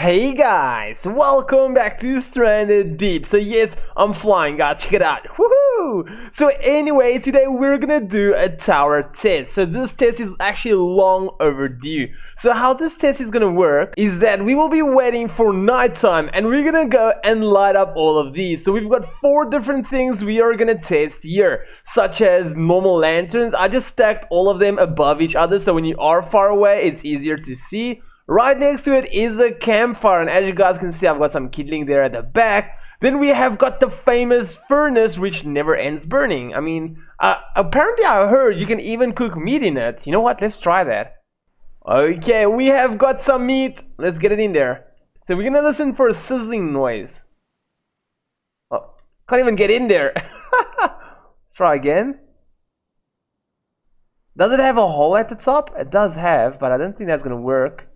Hey guys, welcome back to Stranded Deep. So yes, I'm flying guys, check it out. Woohoo! So anyway, today we're gonna do a tower test. So this test is actually long overdue. So how this test is gonna work is that we will be waiting for nighttime and we're gonna go and light up all of these. So we've got four different things we are gonna test here, such as normal lanterns. I just stacked all of them above each other so when you are far away, it's easier to see. Right next to it is a campfire, and as you guys can see, I've got some kindling there at the back. Then we have got the famous furnace, which never ends burning. I mean, uh, apparently I heard you can even cook meat in it. You know what? Let's try that. Okay, we have got some meat. Let's get it in there. So we're gonna listen for a sizzling noise. Oh, can't even get in there. try again. Does it have a hole at the top? It does have, but I don't think that's gonna work.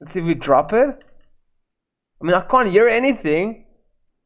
Let's see if we drop it. I mean, I can't hear anything.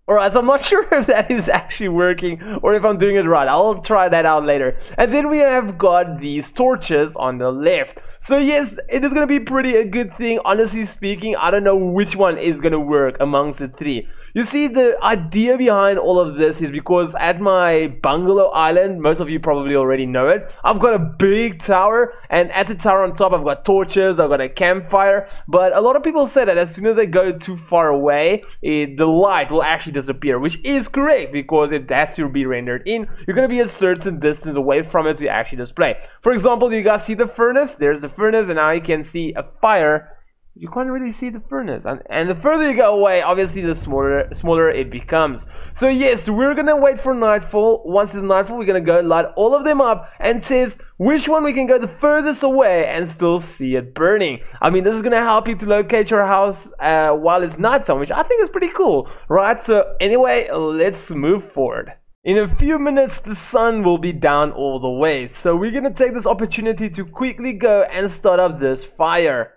Alright, so I'm not sure if that is actually working or if I'm doing it right. I'll try that out later. And then we have got these torches on the left. So yes, it is going to be pretty a good thing. Honestly speaking, I don't know which one is going to work amongst the three. You see, the idea behind all of this is because at my bungalow island, most of you probably already know it, I've got a big tower, and at the tower on top, I've got torches, I've got a campfire, but a lot of people say that as soon as they go too far away, it, the light will actually disappear, which is correct because it has to be rendered in. You're going to be a certain distance away from it to actually display. For example, you guys see the furnace? There's the furnace, and now you can see a fire you can't really see the furnace. And, and the further you go away obviously the smaller smaller it becomes. So yes we're gonna wait for nightfall. Once it's nightfall we're gonna go light all of them up and test which one we can go the furthest away and still see it burning. I mean this is gonna help you to locate your house uh, while it's nighttime which i think is pretty cool right? So anyway let's move forward. In a few minutes, the sun will be down all the way, so we're gonna take this opportunity to quickly go and start up this fire.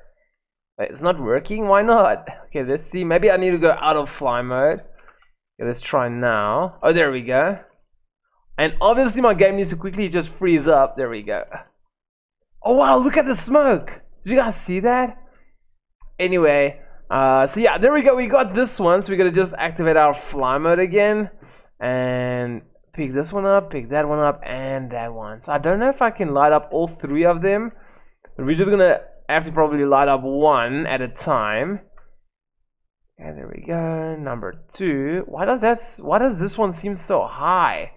Wait, it's not working? Why not? Okay, let's see. Maybe I need to go out of fly mode. Okay, let's try now. Oh, there we go. And obviously my game needs to quickly just freeze up. There we go. Oh wow, look at the smoke. Did you guys see that? Anyway, uh, so yeah, there we go. We got this one. So we're going to just activate our fly mode again. And pick this one up, pick that one up, and that one. So I don't know if I can light up all three of them. But we're just going to I have to probably light up one at a time. And there we go. Number two. Why does that? Why does this one seem so high?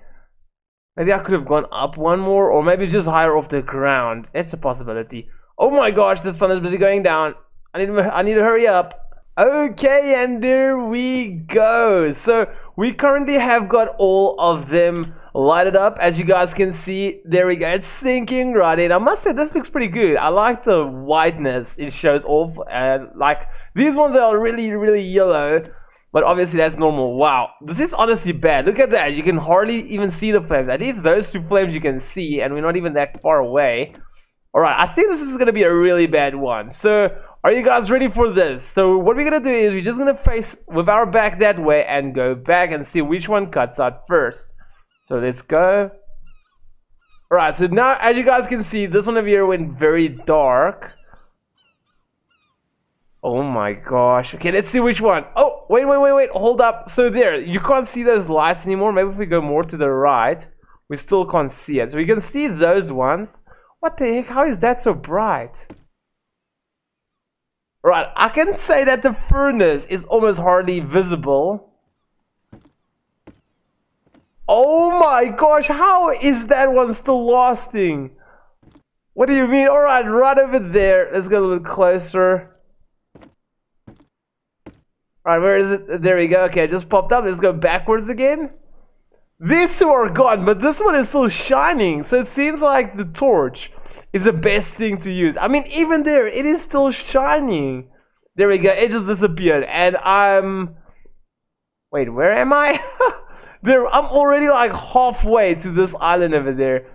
Maybe I could have gone up one more, or maybe just higher off the ground. It's a possibility. Oh my gosh, the sun is busy going down. I need. I need to hurry up. Okay, and there we go. So we currently have got all of them lighted up. As you guys can see there we go. It's sinking right in. I must say this looks pretty good. I like the whiteness it shows off and like these ones are really really yellow but obviously that's normal. Wow. This is honestly bad. Look at that. You can hardly even see the flames. At least those two flames you can see and we're not even that far away. All right. I think this is gonna be a really bad one. So are you guys ready for this? So what we're gonna do is we're just gonna face with our back that way and go back and see which one cuts out first so let's go. Alright, so now as you guys can see, this one over here went very dark. Oh my gosh. Okay, let's see which one. Oh, wait, wait, wait, wait. Hold up. So there, you can't see those lights anymore. Maybe if we go more to the right, we still can't see it. So we can see those ones. What the heck? How is that so bright? Right, I can say that the furnace is almost hardly visible. Oh my gosh, how is that one still lasting? What do you mean? Alright, right over there. Let's get a little closer. Alright, where is it? There we go. Okay, it just popped up. Let's go backwards again. These two are gone, but this one is still shining. So it seems like the torch is the best thing to use. I mean, even there, it is still shining. There we go. It just disappeared. And I'm... Wait, where am I? There, I'm already like halfway to this island over there.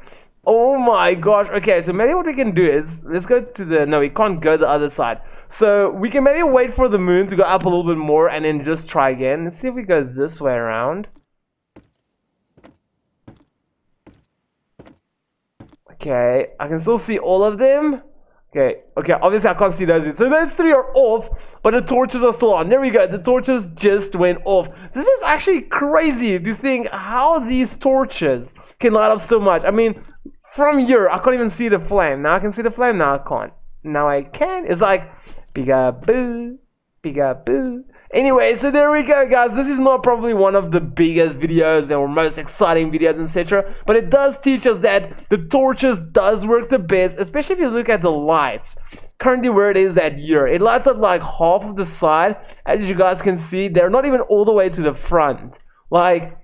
Oh my gosh. Okay, so maybe what we can do is let's go to the no, we can't go the other side. So we can maybe wait for the moon to go up a little bit more and then just try again. Let's see if we go this way around. Okay, I can still see all of them. Okay, okay, obviously I can't see those. So those three are off, but the torches are still on. There we go, the torches just went off. This is actually crazy to think how these torches can light up so much. I mean, from here, I can't even see the flame. Now I can see the flame, now I can't. Now I can. It's like, bigaboo, bigaboo. Anyway, so there we go, guys. This is not probably one of the biggest videos or most exciting videos, etc. But it does teach us that the torches does work the best, especially if you look at the lights. Currently, where it is at year. it lights up like half of the side. As you guys can see, they're not even all the way to the front. Like,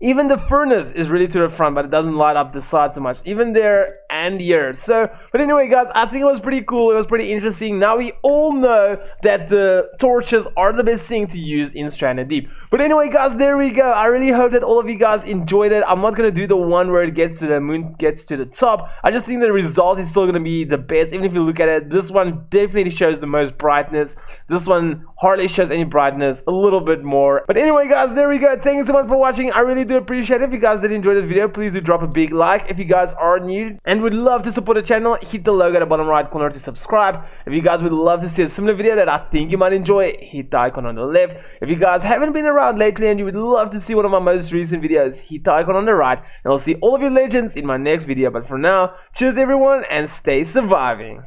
even the furnace is really to the front, but it doesn't light up the side so much. Even there and here. So, but anyway, guys, I think it was pretty cool. It was pretty interesting. Now we all know that the torches are the best thing to use in Stranded Deep. But anyway, guys, there we go. I really hope that all of you guys enjoyed it. I'm not gonna do the one where it gets to the moon gets to the top. I just think the result is still gonna be the best. Even if you look at it, this one definitely shows the most brightness. This one hardly shows any brightness, a little bit more. But anyway, guys, there we go. Thank you so much for watching. I really do appreciate it. If you guys did enjoy this video, please do drop a big like. If you guys are new and would love to support the channel, hit the logo at the bottom right corner to subscribe. If you guys would love to see a similar video that I think you might enjoy, hit the icon on the left. If you guys haven't been around lately and you would love to see one of my most recent videos, hit the icon on the right. And I'll see all of you legends in my next video. But for now, cheers everyone and stay surviving.